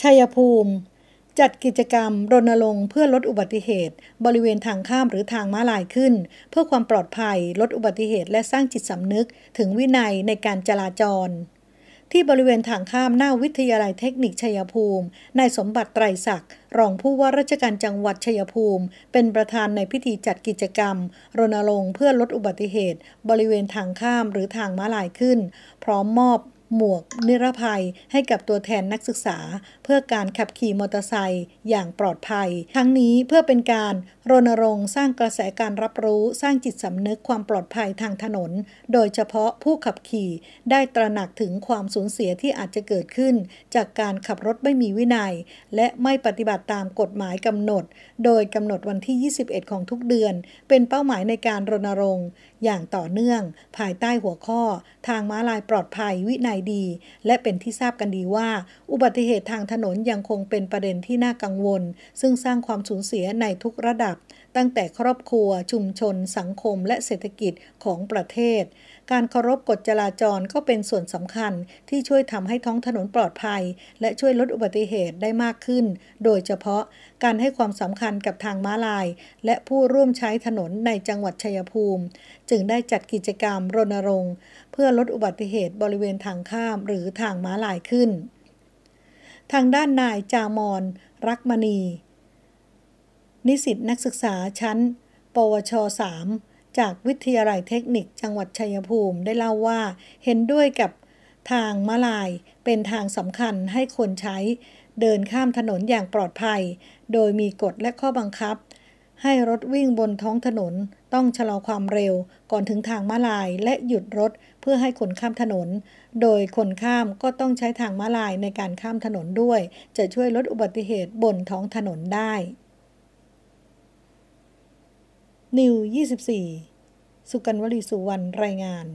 ชัยภูมิ จัดกิจกรรม รณรงค์เพื่อลดอุบัติเหตุ บริเวณทางข้ามหรือทางม้าลายขึ้น เพื่อความปลอดภัย ลดอุบัติเหตุและสร้างจิตสำนึก ถึงวินัยในการจราจรที่บริเวณทางข้ามหน้าวิทยาลัยเทคนิคชัยภูมิ นายสมบัติไตรศักดิ์รองผู้ว่าราชการจังหวัดชัยภูมิ เป็นประธานในพิธีจัดกิจกรรม รณรงค์เพื่อลดอุบัติเหตุ บริเวณทางข้ามหรือทางม้าลายขึ้นพร้อมมอบหมวกนิรภัยให้กับตัวแทนนักศึกษา เพื่อการขับขี่มอเตอร์ไซค์อย่างปลอดภัย ทั้งนี้เพื่อเป็นการรณรงค์สร้างกระแสการรับรู้สร้างจิตสำนึกความปลอดภัยทางถนน โดยเฉพาะผู้ขับขี่ได้ตระหนักถึงความสูญเสียที่อาจจะเกิดขึ้น จากการขับรถไม่มีวินัย และไม่ปฏิบัติตามกฎหมายกำหนด โดยกำหนดวันที่ 21 ของทุกเดือน เป็นเป้าหมายในการรณรงค์ อย่างต่อเนื่อง ภายใต้หัวข้อ ทางม้าลายปลอดภัยวินัยดี และเป็นที่ทราบกันดีว่า อุบัติเหตุทางถนนยังคงเป็นประเด็นที่น่ากังวล ซึ่งสร้างความสูญเสียในทุกระดับ ตั้งแต่ครอบครัว ชุมชน สังคม และเศรษฐกิจของประเทศ การเคารพกฎจราจรก็เป็นส่วนสำคัญที่ช่วยทำให้ท้องถนนปลอดภัย และช่วยลดอุบัติเหตุได้มากขึ้น โดยเฉพาะการให้ความสำคัญกับทางม้าลาย และผู้ร่วมใช้ถนนในจังหวัดชัยภูมิ จึงได้จัดกิจกรรมรณรงค์เพื่อลดอุบัติเหตุบริเวณทางข้ามหรือทางม้าลายขึ้น ทางด้านนายจามอนรักมณี นิสิตนักศึกษาชั้น ปวช 3 จากวิทยาลัยเทคนิคจังหวัดชัยภูมิได้เล่าว่า เห็นด้วยกับทางม้าลายเป็นทางสำคัญให้คนใช้ เดินข้ามถนนอย่างปลอดภัย โดยมีกฎและข้อบังคับ ให้รถวิ่งบนท้องถนนต้องชะลอความเร็วก่อนถึงทางม้าลายและหยุดรถเพื่อให้คนข้ามถนน โดยคนข้ามก็ต้องใช้ทางม้าลายในการข้ามถนนด้วย จะช่วยลดอุบัติเหตุบนท้องถนนได้ นิว 24 สุกันวลีสุวรรณรายงาน